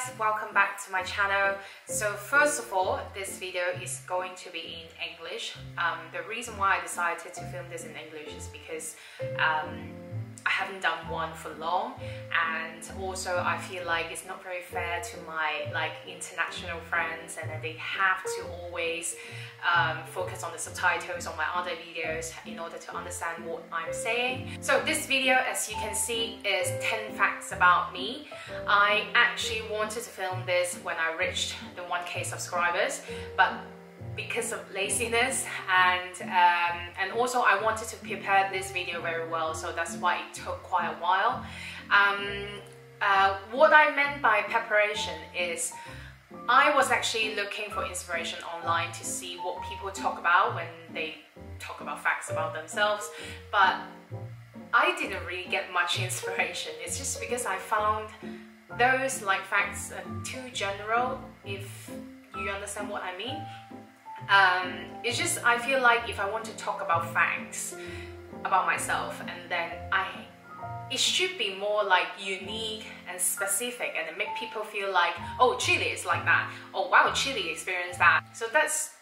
guys, welcome back to my channel. So first of all, this video is going to be in English. Um, the reason why I decided to film this in English is because um, I haven't done one for long and also I feel like it's not very fair to my like international friends and then they have to always um, focus on the subtitles on my other videos in order to understand what I'm saying. So this video as you can see is 10 facts about me. I actually wanted to film this when I reached the 1k subscribers but because of laziness and um, and also I wanted to prepare this video very well so that's why it took quite a while. Um, uh, what I meant by preparation is I was actually looking for inspiration online to see what people talk about when they talk about facts about themselves but I didn't really get much inspiration. It's just because I found those like facts are too general if you understand what I mean um, it's just I feel like if I want to talk about facts about myself and then I it should be more like unique and specific and make people feel like oh Chilli is like that. Oh wow Chilli experienced that. So that's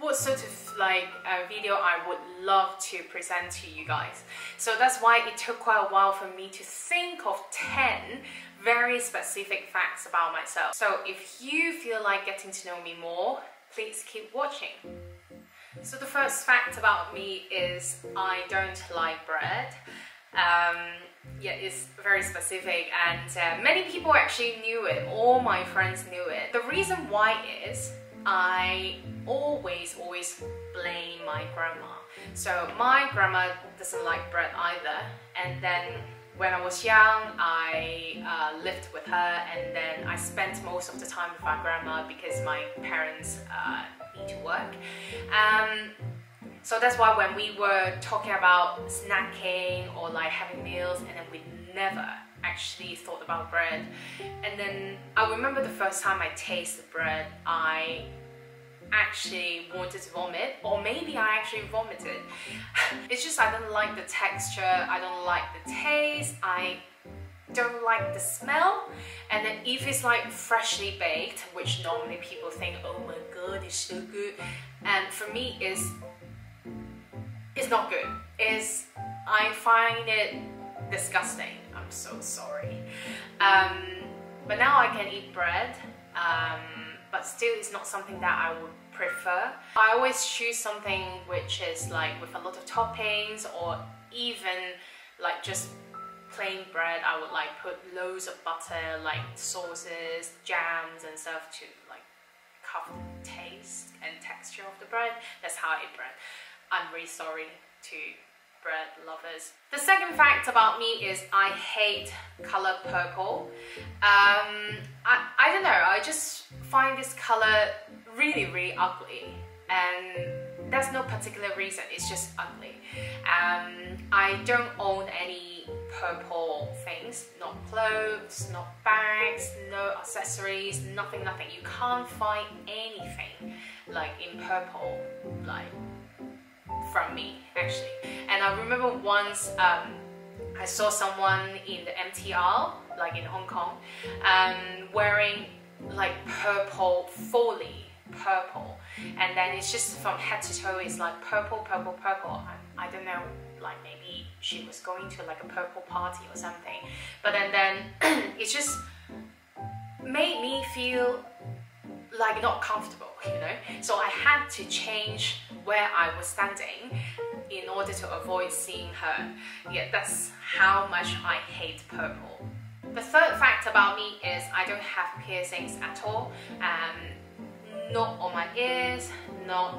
what sort of like a video I would love to present to you guys. So that's why it took quite a while for me to think of 10 very specific facts about myself. So if you feel like getting to know me more please keep watching. So the first fact about me is I don't like bread. Um, yeah, it's very specific and uh, many people actually knew it, all my friends knew it. The reason why is I always, always blame my grandma. So my grandma doesn't like bread either and then when I was young, I uh, lived with her and then I spent most of the time with my grandma because my parents uh, need to work. Um, so that's why when we were talking about snacking or like having meals and then we never actually thought about bread. And then I remember the first time I tasted bread, I actually wanted to vomit or maybe I actually vomited. it's just I don't like the texture, I don't like the taste, I don't like the smell. And then if it's like freshly baked which normally people think oh my god it's so good and for me it's it's not good. It's I find it disgusting. I'm so sorry. Um, but now I can eat bread um, but still it's not something that I would prefer. I always choose something which is like with a lot of toppings or even like just plain bread I would like put loads of butter like sauces, jams and stuff to like cover the taste and texture of the bread. That's how I eat bread. I'm really sorry to bread lovers. The second fact about me is I hate color purple. Um, I, I don't know, I just find this color really, really ugly. And there's no particular reason, it's just ugly. Um, I don't own any purple things, not clothes, not bags, no accessories, nothing, nothing. You can't find anything like in purple, like from me actually. And I remember once um, I saw someone in the MTR, like in Hong Kong, um, wearing like purple, fully purple. And then it's just from head to toe, it's like purple, purple, purple. I, I don't know, like maybe she was going to like a purple party or something. But then, then it's just made me feel like not comfortable, you know? So I had to change where I was standing in order to avoid seeing her. Yeah, that's how much I hate purple. The third fact about me is I don't have piercings at all. Um, not on my ears, not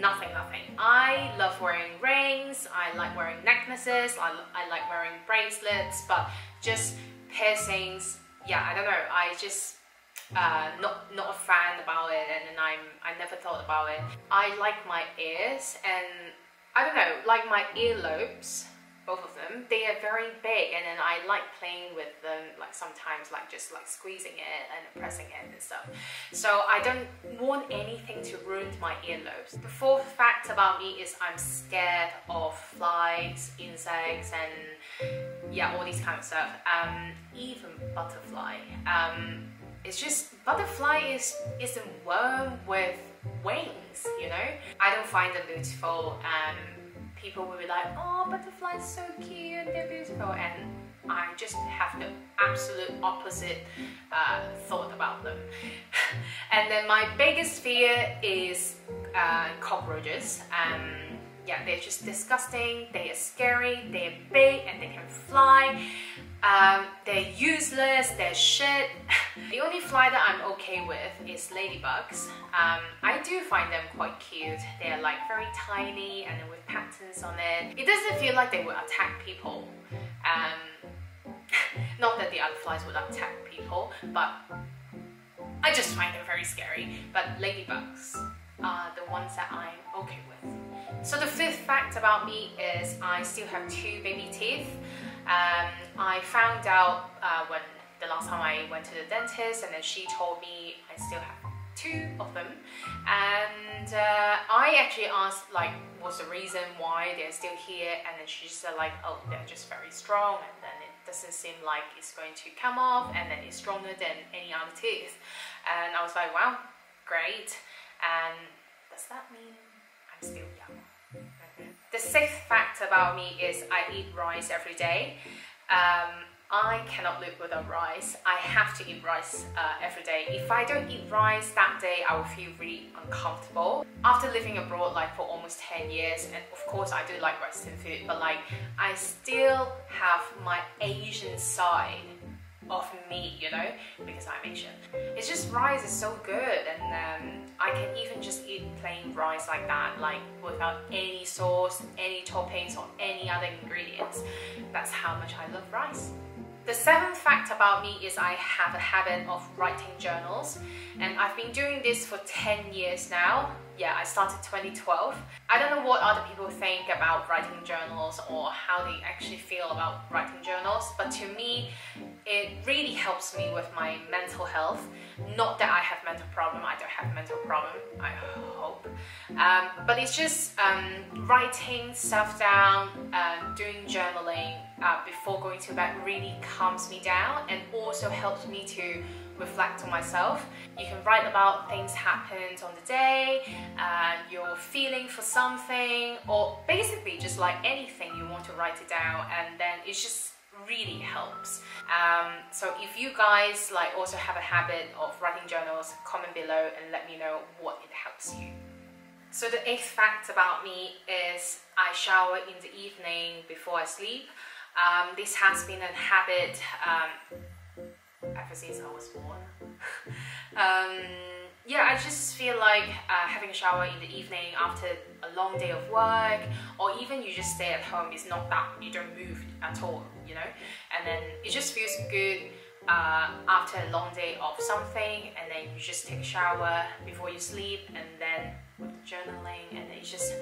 nothing, nothing. I love wearing rings, I like wearing necklaces, I, I like wearing bracelets, but just piercings, yeah, I don't know, I just uh, not not a fan about it and, and I'm I never thought about it. I like my ears and I don't know, like my earlobes, both of them, they are very big and then I like playing with them like sometimes like just like squeezing it and pressing it and stuff. So I don't want anything to ruin my earlobes. The fourth fact about me is I'm scared of flies, insects and yeah, all these kind of stuff. Um, even butterfly. Um, It's just butterfly is is a worm with wings, you know? I don't find them beautiful and people will be like, oh butterflies so cute, they're beautiful and I just have the absolute opposite uh, thought about them. and then my biggest fear is uh, cockroaches. Um, yeah, they're just disgusting, they are scary, they're big and they can fly. Um, they're useless, they're shit. The only fly that I'm okay with is ladybugs. Um, I do find them quite cute. They're like very tiny and then with patterns on it. It doesn't feel like they will attack people. Um, not that the other flies would attack people, but I just find them very scary. But ladybugs are the ones that I'm okay with. So the fifth fact about me is I still have two baby teeth. Um, I found out uh, when last time I went to the dentist and then she told me I still have two of them. And uh, I actually asked like what's the reason why they're still here? And then she said like oh they're just very strong and then it doesn't seem like it's going to come off and then it's stronger than any other teeth. And I was like wow great. And does that mean I'm still young? The sixth fact about me is I eat rice every day. Um, I cannot live without rice. I have to eat rice uh, every day. If I don't eat rice that day, I will feel really uncomfortable. After living abroad like for almost 10 years, and of course I do like Western food, but like I still have my Asian side of me, you know, because I'm Asian. It's just rice is so good and um, I can even just eat plain rice like that, like without any sauce, any toppings or any other ingredients. That's how much I love rice. The seventh fact about me is I have a habit of writing journals and I've been doing this for 10 years now. Yeah, I started 2012. I don't know what other people think about writing journals or how they actually feel about writing journals, but to me, it really helps me with my mental health. Not that I have mental problem, I don't have mental problem, I hope. Um, but it's just um, writing stuff down, uh, doing journaling uh, before going to bed really calms me down and also helps me to reflect on myself. You can write about things happened on the day, uh, your feeling for something, or basically just like anything you want to write it down and then it's just really helps. Um, so if you guys like also have a habit of writing journals, comment below and let me know what it helps you. So the eighth fact about me is I shower in the evening before I sleep. Um, this has been a habit um, ever since I was born. um, yeah, I just feel like uh, having a shower in the evening after a long day of work, or even you just stay at home, it's not that you don't move at all, you know? And then it just feels good uh, after a long day of something, and then you just take a shower before you sleep, and then with journaling and it just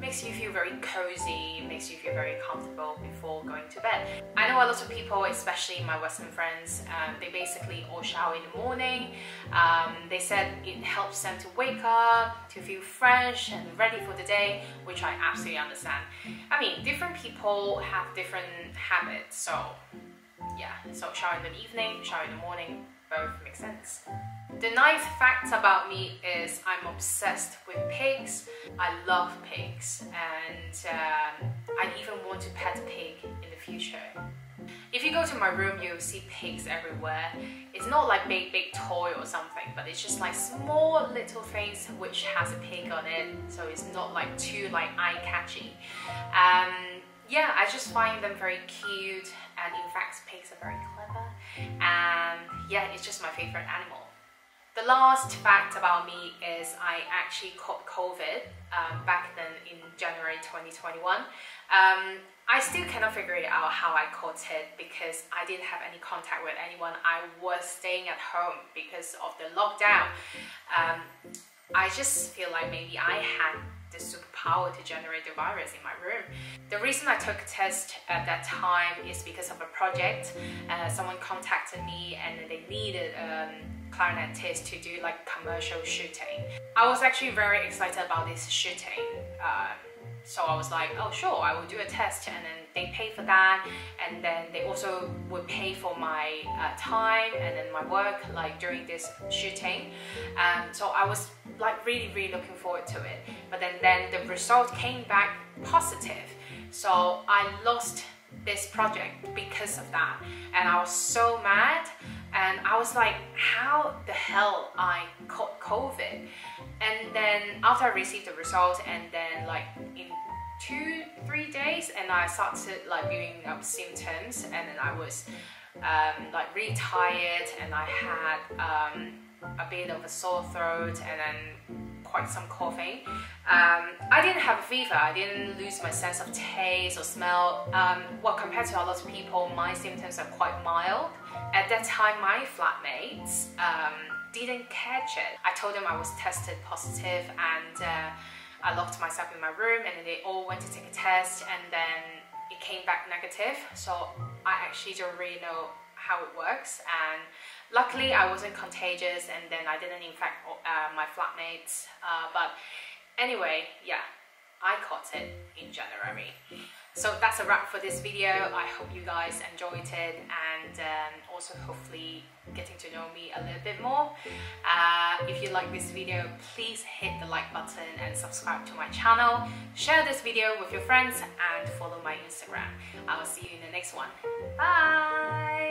makes you feel very cozy, makes you feel very comfortable before going to bed. I know a lot of people, especially my Western friends, um, they basically all shower in the morning. Um, they said it helps them to wake up, to feel fresh and ready for the day, which I absolutely understand. I mean, different people have different habits, so yeah, so shower in the evening, shower in the morning, both make sense. The ninth fact about me is I'm obsessed with pigs. I love pigs and um, I even want to pet a pig in the future. If you go to my room, you'll see pigs everywhere. It's not like big, big toy or something, but it's just like small little things which has a pig on it, so it's not like too like eye-catchy. Um, yeah, I just find them very cute, and in fact, pigs are very clever. And yeah, it's just my favorite animal. The last fact about me is I actually caught COVID um, back then in January 2021. Um, I still cannot figure it out how I caught it because I didn't have any contact with anyone. I was staying at home because of the lockdown. Um, I just feel like maybe I had the superpower to generate the virus in my room. The reason I took a test at that time is because of a project. Uh, someone contacted me and they needed um, clarinetist to do like commercial shooting. I was actually very excited about this shooting. Uh, so I was like, oh sure, I will do a test and then they pay for that, and then they also would pay for my uh, time and then my work like during this shooting. Um, so I was like really really looking forward to it. But then then the result came back positive, so I lost this project because of that, and I was so mad. And I was like, how the hell I caught COVID? And then after I received the result, and then like in two, three days, and I started like building up symptoms, and then I was um, like really tired, and I had um, a bit of a sore throat, and then quite some coughing. Um, I didn't have a fever. I didn't lose my sense of taste or smell. Um, well, compared to a lot of people, my symptoms are quite mild. At that time, my flatmates um, didn't catch it. I told them I was tested positive and uh, I locked myself in my room and then they all went to take a test and then it came back negative. So I actually don't really know how it works and luckily I wasn't contagious and then I didn't infect uh, my flatmates. Uh, but anyway, yeah, I caught it in January. So that's a wrap for this video. I hope you guys enjoyed it and um, also hopefully getting to know me a little bit more. If you like this video, please hit the like button and subscribe to my channel. Share this video with your friends and follow my Instagram. I'll see you in the next one. Bye!